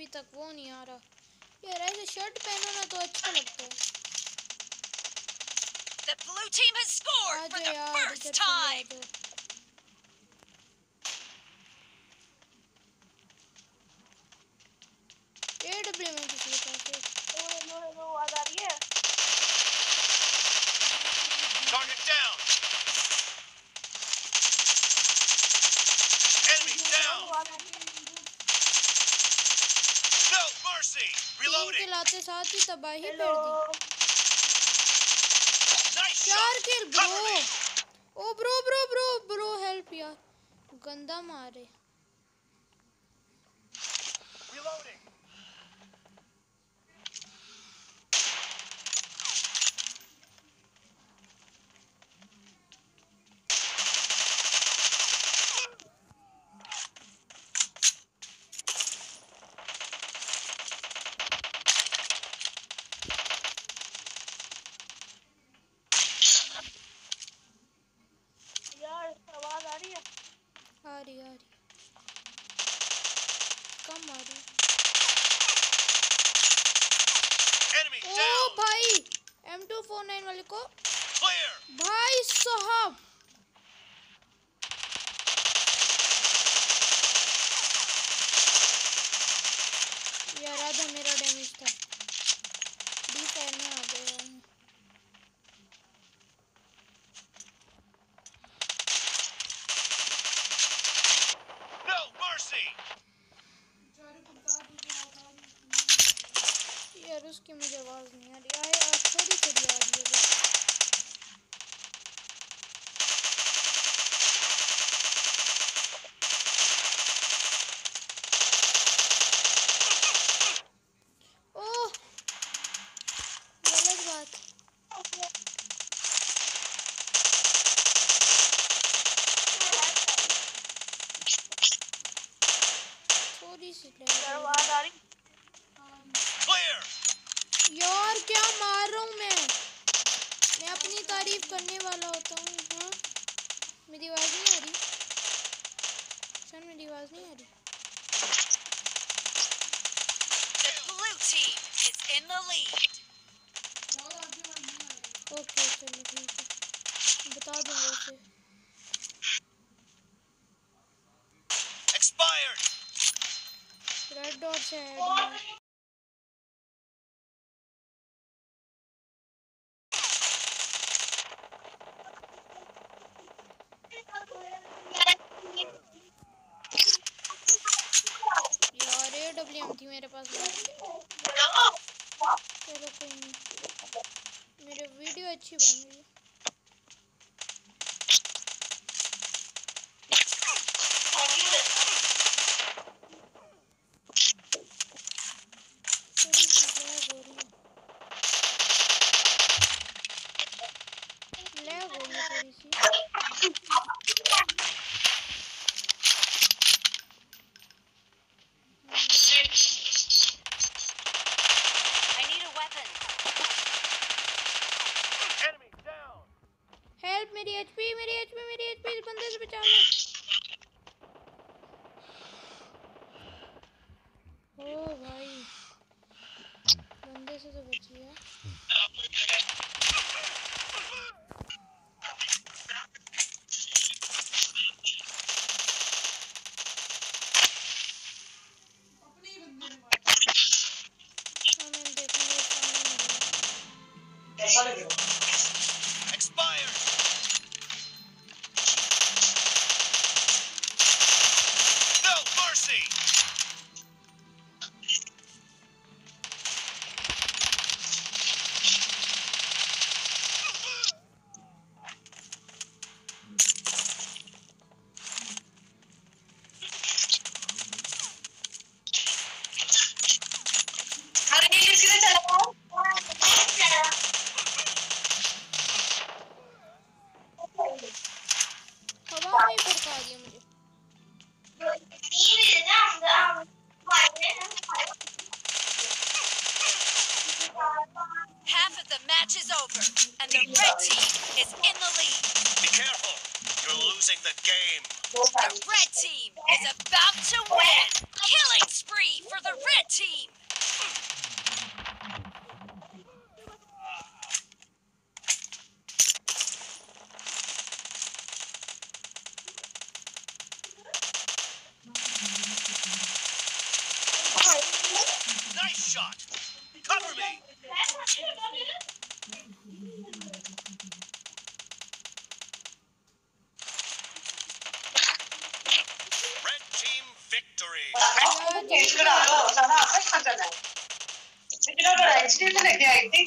अभी तक वो नहीं आ रहा यार ऐसे शर्ट पहनो ना तो अच्छा लगता है The blue team has scored uh for जाओ the first इधर चले आ time. जाओ। AW में किसी के पास है। लो लो लो आवाज़ आ रही है Target down. Enemy down. आवाज़ आ रही है No mercy. तीन Reloading. किल आते साथ ही तबाही कर दी। चार kill bro oh bro bro bro bro help यार। गंदा मारे। Reloading. Enemy ओ down. भाई M249 वाले को. भाई साहब यार आधा मेरा डैमेज था डी फायर में आ गया हूँ उसकी मुझे आवाज़ नहीं आ रही। आए आ, थोड़ी थोड़ी आ रही है बस। ओह गलत बात। थोड़ी सी आवाज़ आ रही? Clear. यार क्या मार रहा हूँ मैं? मैं अपनी तारीफ़ करने वाला होता हूँ हाँ। मेरी आवाज़ नहीं आ रही। सर मेरी आवाज़ नहीं आ रही। The blue team is in the lead. Okay चलो ठीक है। बता दूँगा उसे। Expired. रेड डॉट से ऐड एम थी मेरे पास चलो कोई नहीं। मेरी वीडियो अच्छी बन रही मेरी एचपी मेरी एचपी इस बंदे से बचा लो। ओ भाई, बंदे से तो बच गया कैसा लगेगा Careful! You're losing the game. The red team is about to win! Killing spree for the red team! Nice shot! ఇక్కడ అలా చాలా ఆపేస్తాను కదా ఇక్కడ కూడా యాక్సిడెంట్ అయితే